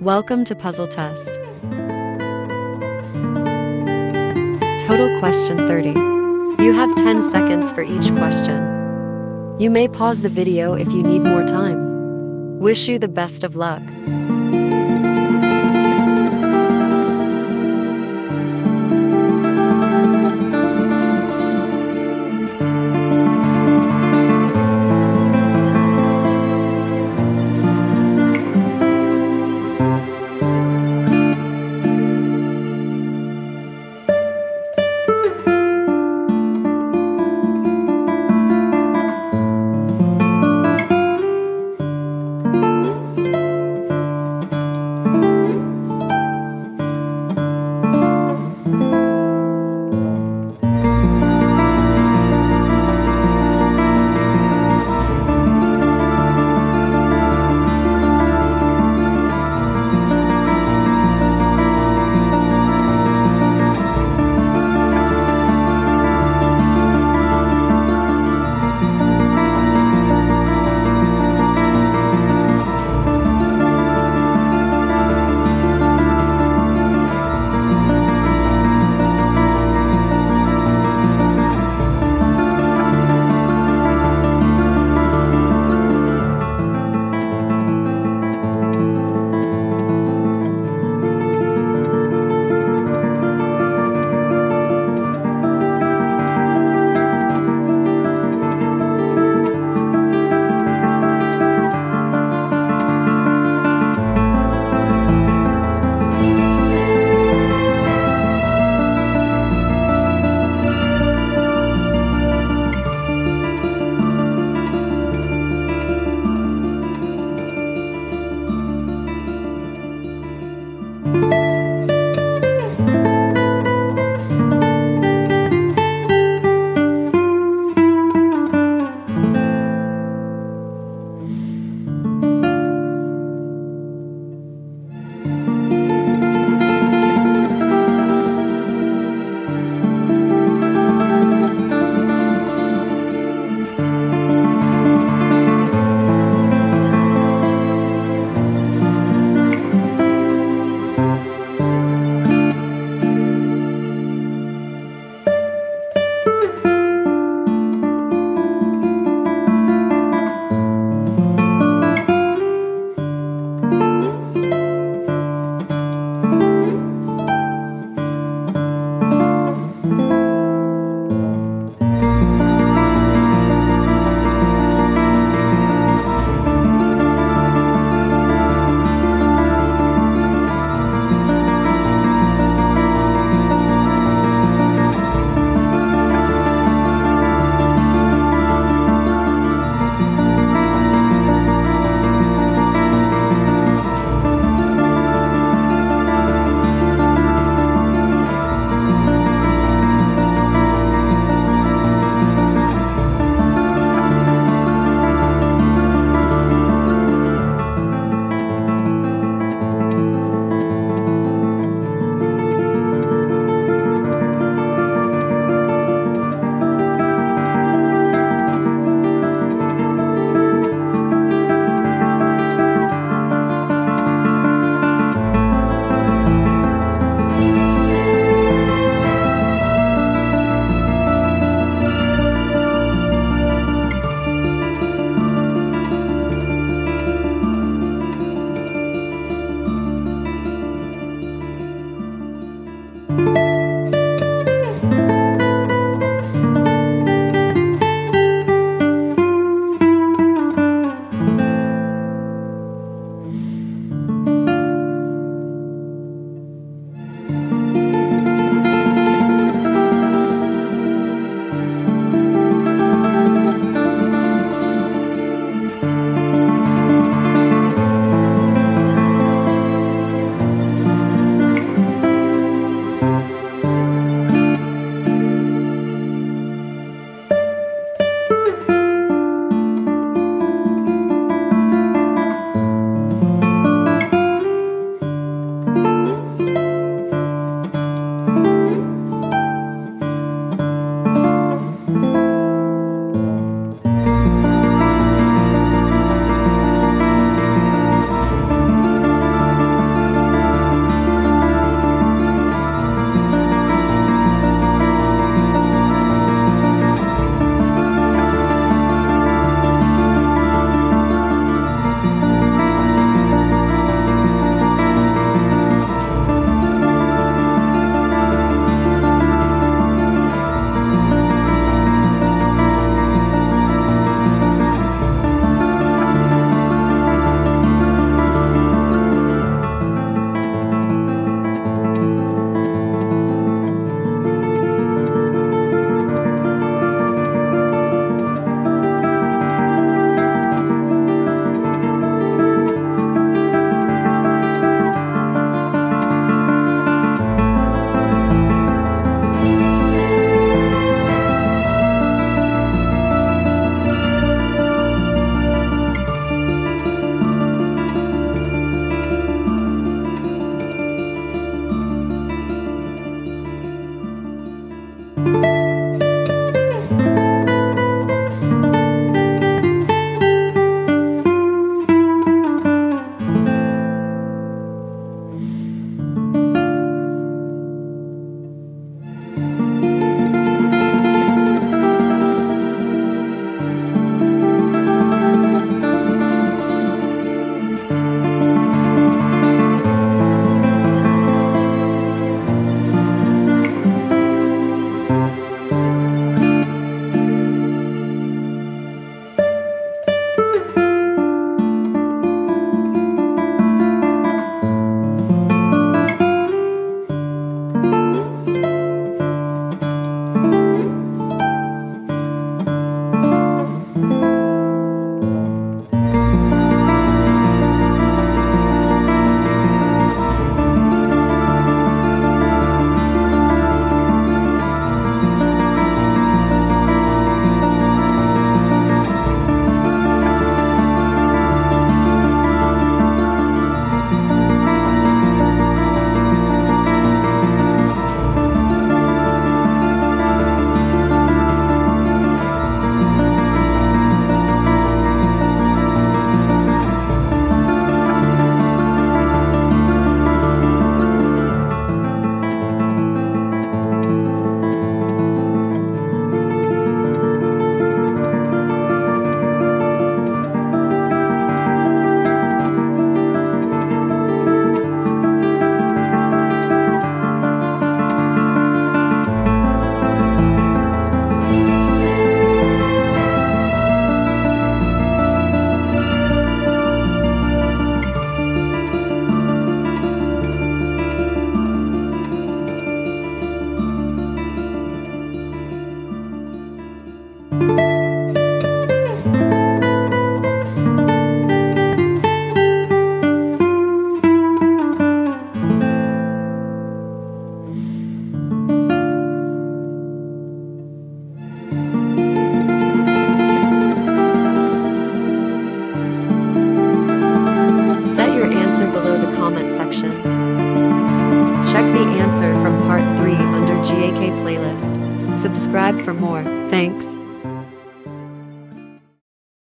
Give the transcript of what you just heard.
Welcome to Puzzle Test. Total question 30. You have 10 seconds for each question. You may pause the video if you need more time. Wish you the best of luck. Subscribe for more. Thanks.